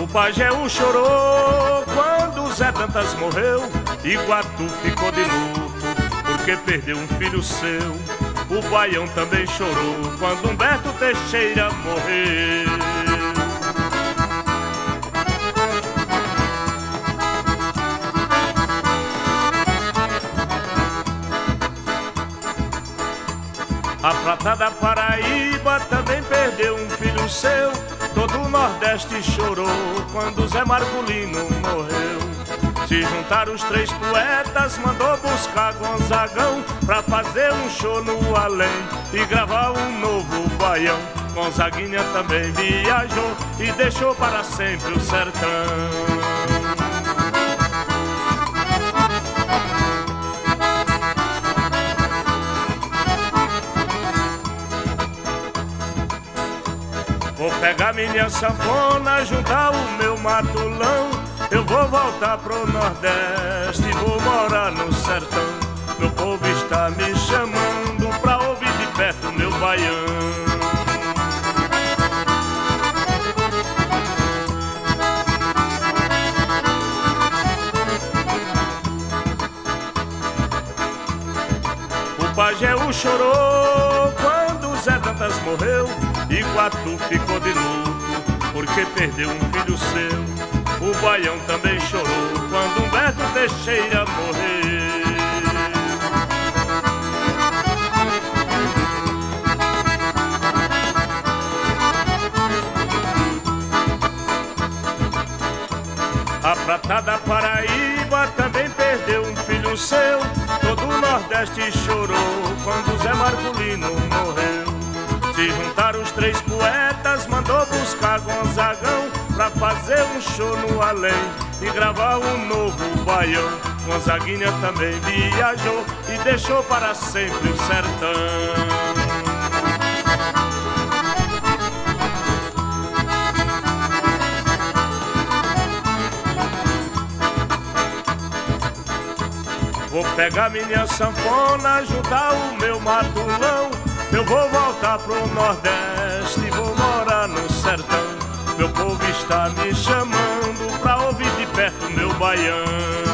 O Pajéu chorou quando Zé Dantas morreu e Guatu ficou de luto porque perdeu um filho seu. O Baião também chorou quando Humberto Teixeira morreu. A prata da Paraíba também perdeu um filho seu. Todo o Nordeste chorou quando Zé Marculino morreu. Se juntaram os três poetas, mandou buscar Gonzagão pra fazer um show no além e gravar um novo baião. Gonzaguinha também viajou e deixou para sempre o sertão. Vou pegar minha sanfona, juntar o meu matulão. Eu vou voltar pro Nordeste, vou morar no sertão. Meu povo está me chamando pra ouvir de perto meu baião. O chorou quando Zé Dantas morreu e Guatu ficou de luto porque perdeu um filho seu. O Baião também chorou quando Humberto Teixeira morreu. A prata da Paraíba também perdeu um filho seu. Todo o Nordeste chorou quando Zé Marculino morreu. Se juntaram os três poetas, mandou buscar Gonzagão pra fazer um show no além e gravar um novo baião. Gonzaguinha também viajou e deixou para sempre o sertão. Vou pegar minha sanfona, juntar o meu matulão. Vou voltar pro Nordeste, vou morar no sertão. Meu povo está me chamando pra ouvir de perto meu baião.